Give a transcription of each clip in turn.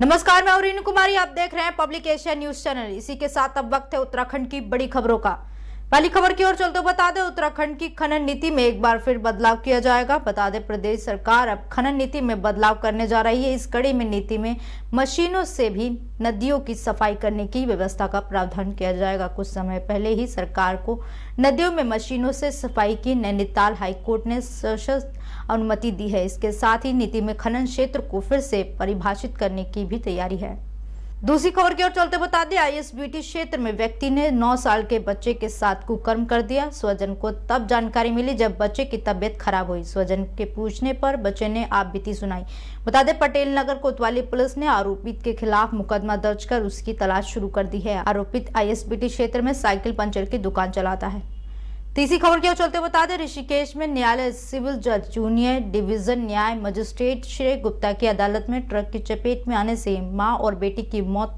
नमस्कार, मैं और कुमारी। आप देख रहे हैं पब्लिक एशिया न्यूज़ चैनल। इसी के साथ अब वक्त है उत्तराखंड की बड़ी खबरों का। पहली खबर की ओर चलते बता दें, उत्तराखंड की खनन नीति में एक बार फिर बदलाव किया जाएगा। बता दें, प्रदेश सरकार अब खनन नीति में बदलाव करने जा रही है। इस कड़ी में नीति में मशीनों से भी नदियों की सफ़ाई करने की व्यवस्था का प्रावधान किया जाएगा। कुछ समय पहले ही सरकार को नदियों में मशीनों से सफ़ाई की नैनीताल हाईकोर्ट ने सशक्त अनुमति दी है। इसके साथ ही नीति में खनन क्षेत्र को फिर से परिभाषित करने की भी तैयारी है। दूसरी खबर की ओर चलते बता दें आईएसबीटी क्षेत्र में व्यक्ति ने 9 साल के बच्चे के साथ कुकर्म कर दिया। स्वजन को तब जानकारी मिली जब बच्चे की तबियत खराब हुई। स्वजन के पूछने पर बच्चे ने आप बीती सुनाई। बता दें, पटेल नगर कोतवाली पुलिस ने आरोपित के खिलाफ मुकदमा दर्ज कर उसकी तलाश शुरू कर दी है। आरोपित आईएसबीटी क्षेत्र में साइकिल पंचर की दुकान चलाता है। तीसरी खबर की ओर चलते बता दें, ऋषिकेश में न्यायालय सिविल जज जूनियर डिवीज़न न्याय मजिस्ट्रेट श्रेय गुप्ता की अदालत में ट्रक की चपेट में आने से माँ और बेटी की मौत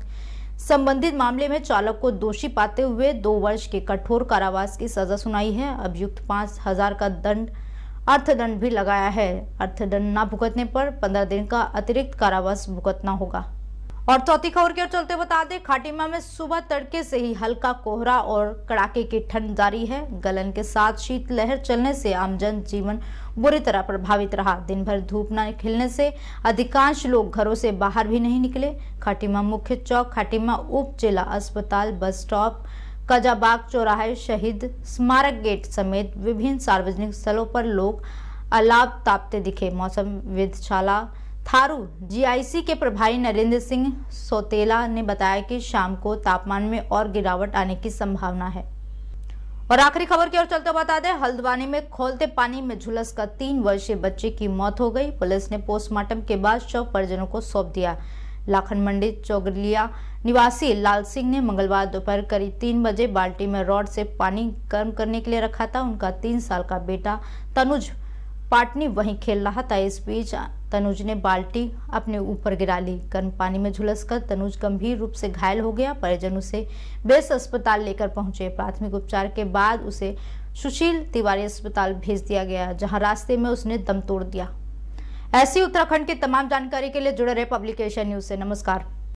संबंधित मामले में चालक को दोषी पाते हुए दो वर्ष के कठोर कारावास की सजा सुनाई है। अभियुक्त पाँच हज़ार का दंड, अर्थदंड भी लगाया है। अर्थदंड न भुगतने पर पंद्रह दिन का अतिरिक्त कारावास भुगतना होगा। और चौथी खबर की ओर चलते बता दें, खाटिमा में सुबह तड़के से ही हल्का कोहरा और कड़ाके की ठंड जारी है। गलन के साथ शीत लहर चलने से आम जन जीवन बुरी तरह प्रभावित रहा। दिन भर धूप न खिलने से अधिकांश लोग घरों से बाहर भी नहीं निकले। खाटीमा मुख्य चौक, खाटीमा उप जिला अस्पताल, बस स्टॉप, कजाबाग चौराहे, शहीद स्मारक गेट समेत विभिन्न सार्वजनिक स्थलों पर लोग अलाप तापते दिखे। मौसम विदशाला थारू जीआईसी के प्रभारी नरेंद्र सिंह सोतेला ने बताया कि शाम को तापमान में और गिरावट आने की संभावना है। और आखिरी खबर की ओर चलते बता दें, हल्द्वानी में खोलते पानी में झुलस कर तीन वर्षीय बच्चे की मौत हो गई। पुलिस ने पोस्टमार्टम के बाद शव परिजनों को सौंप दिया। लाखन मंडी चौगलिया निवासी लाल सिंह ने मंगलवार दोपहर करीब तीन बजे बाल्टी में रॉड से पानी गर्म करने के लिए रखा था। उनका तीन साल का बेटा तनुज पाटनी वहीं खेल रहा था इस बीच। तनुज ने बाल्टी अपने ऊपर गिरा ली। गर्म पानी में झुलसकर तनुज गंभीर रूप से घायल हो गया। परिजन उसे बेस अस्पताल लेकर पहुँचे। प्राथमिक उपचार के बाद उसे सुशील तिवारी अस्पताल भेज दिया गया, जहाँ रास्ते में उसने दम तोड़ दिया। ऐसी उत्तराखंड की तमाम जानकारी के लिए जुड़े रहे पब्लिकेशन न्यूज़ से। नमस्कार।